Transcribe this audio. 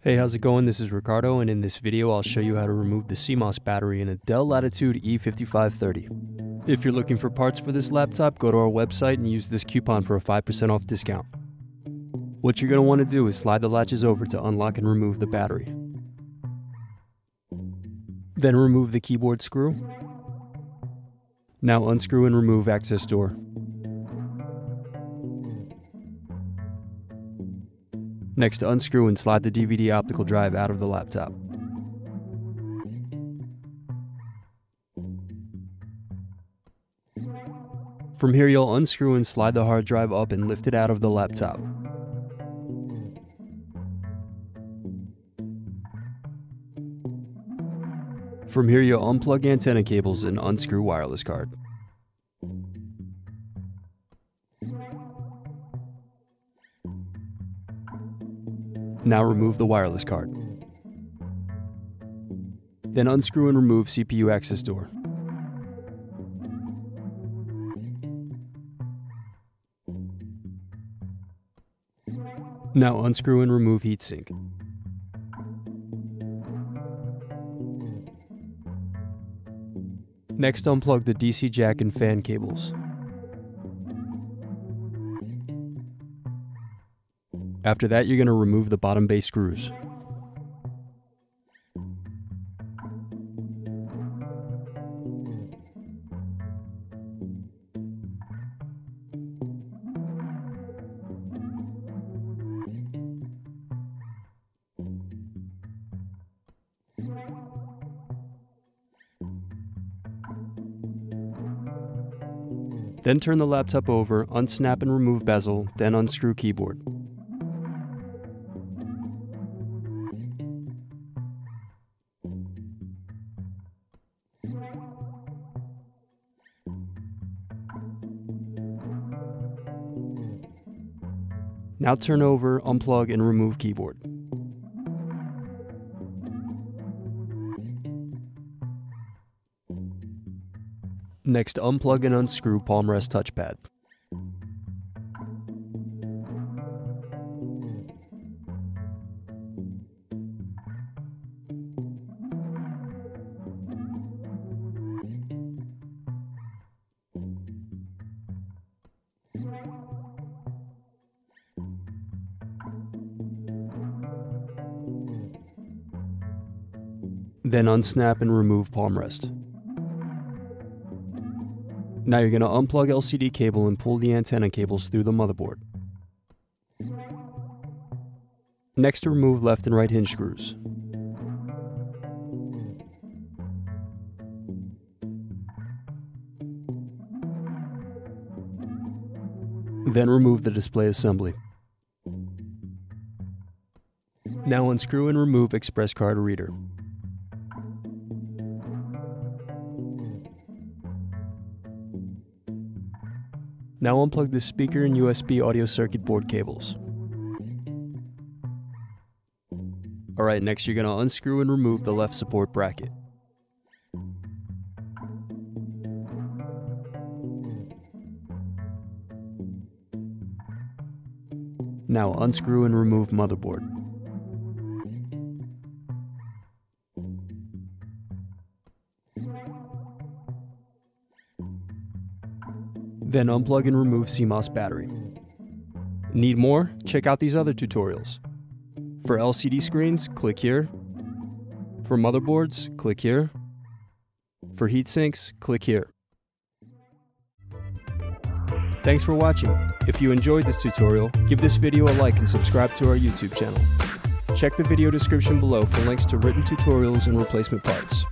Hey, how's it going? This is Ricardo, and in this video, I'll show you how to remove the CMOS battery in a Dell Latitude E5530. If you're looking for parts for this laptop, go to our website and use this coupon for a 5% off discount. What you're going to want to do is slide the latches over to unlock and remove the battery. Then remove the keyboard screw. Now unscrew and remove access door. Next, unscrew and slide the DVD optical drive out of the laptop. From here, you'll unscrew and slide the hard drive up and lift it out of the laptop. From here, you'll unplug antenna cables and unscrew wireless card. Now remove the wireless card. Then unscrew and remove CPU access door. Now unscrew and remove heatsink. Next unplug the DC jack and fan cables. After that, you're going to remove the bottom base screws. Then turn the laptop over, unsnap and remove bezel, then unscrew keyboard. Now turn over, unplug, and remove keyboard. Next, unplug and unscrew palm rest touchpad. Then unsnap and remove palm rest. Now you're going to unplug LCD cable and pull the antenna cables through the motherboard. Next remove left and right hinge screws. Then remove the display assembly. Now unscrew and remove express card reader. Now unplug the speaker and USB audio circuit board cables. Alright, next you're going to unscrew and remove the left support bracket. Now unscrew and remove motherboard. Then unplug and remove CMOS battery. Need more? Check out these other tutorials. For LCD screens, click here. For motherboards, click here. For heatsinks, click here. Thanks for watching. If you enjoyed this tutorial, give this video a like and subscribe to our YouTube channel. Check the video description below for links to written tutorials and replacement parts.